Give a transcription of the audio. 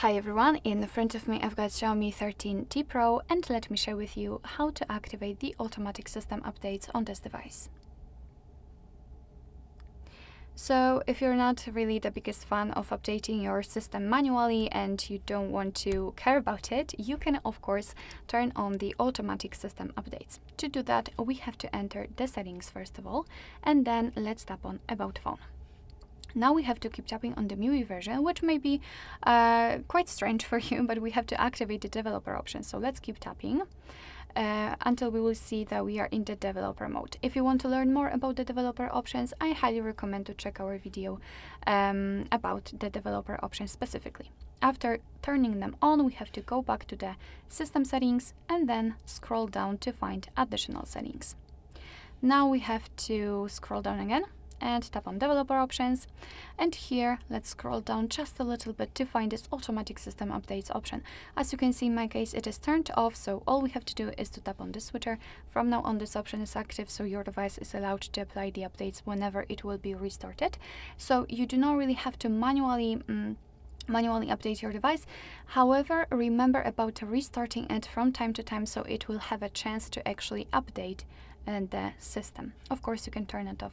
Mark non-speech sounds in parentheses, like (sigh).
Hi everyone, in front of me I've got Xiaomi 13T Pro and let me share with you how to activate the automatic system updates on this device. So if you're not really the biggest fan of updating your system manually and you don't want to care about it, you can of course turn on the automatic system updates. To do that, we have to enter the settings first of all, and then let's tap on About Phone. Now we have to keep tapping on the MIUI version, which may be uh, quite strange for you, (laughs) but we have to activate the developer option. So let's keep tapping. Uh, until we will see that we are in the developer mode. If you want to learn more about the developer options, I highly recommend to check our video um, about the developer options specifically. After turning them on, we have to go back to the system settings and then scroll down to find additional settings. Now we have to scroll down again and tap on developer options. And here let's scroll down just a little bit to find this automatic system updates option. As you can see in my case it is turned off so all we have to do is to tap on the switcher. From now on this option is active so your device is allowed to apply the updates whenever it will be restarted. So you do not really have to manually mm, manually update your device. However, remember about restarting it from time to time so it will have a chance to actually update uh, the system. Of course, you can turn it off